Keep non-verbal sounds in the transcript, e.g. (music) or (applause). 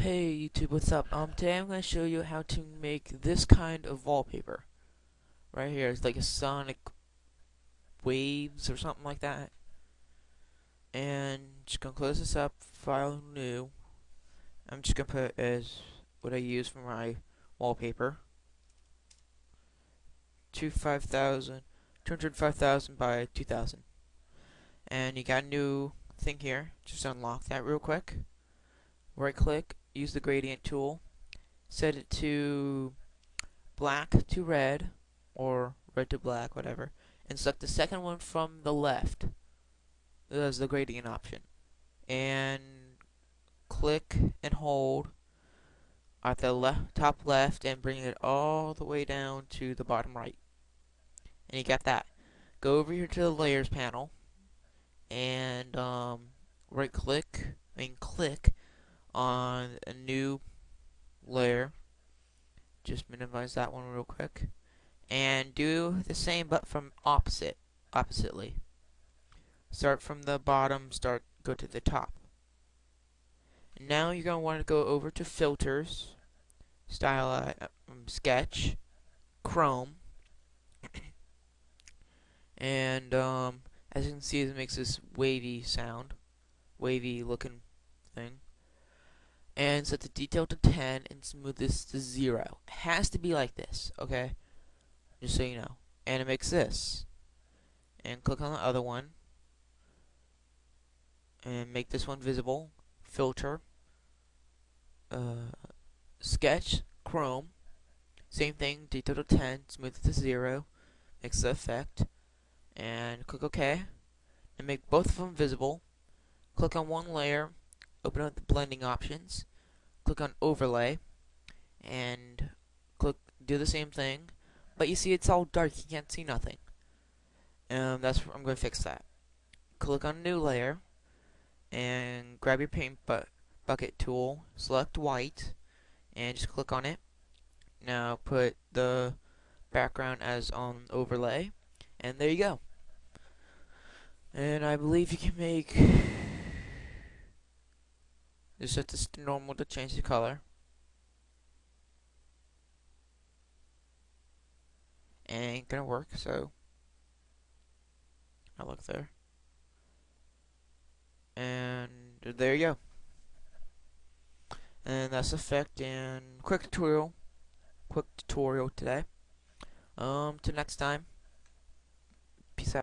Hey YouTube, what's up? Um, today I'm going to show you how to make this kind of wallpaper. Right here, it's like a sonic waves or something like that. And just gonna close this up, file new. I'm just gonna put as what I use for my wallpaper. Two five thousand, two hundred five thousand by two thousand. And you got a new thing here. Just unlock that real quick. Right click, use the gradient tool, set it to black to red, or red to black, whatever, and select the second one from the left as the gradient option. And click and hold at the le top left and bring it all the way down to the bottom right. And you got that. Go over here to the layers panel and um, right click and click on a new layer. Just minimize that one real quick. And do the same but from opposite, oppositely. Start from the bottom, start go to the top. Now you're going to want to go over to filters, style uh, um, sketch, Chrome, (coughs) and um, as you can see it makes this wavy sound, wavy looking thing and set the detail to 10 and smoothness to 0. It has to be like this, okay? Just so you know. And it makes this. And click on the other one. And make this one visible. Filter. Uh, sketch. Chrome. Same thing. Detail to 10. Smooth to 0. Makes the effect. And click OK. And make both of them visible. Click on one layer. Open up the blending options click on overlay and click do the same thing. But you see it's all dark you can't see nothing. Um, that's I'm going to fix that. Click on new layer and grab your paint bu bucket tool select white and just click on it. Now put the background as on overlay and there you go. And I believe you can make set this to normal to change the color. And ain't gonna work, so I look there. And there you go. And that's effect and quick tutorial. Quick tutorial today. Um, till next time.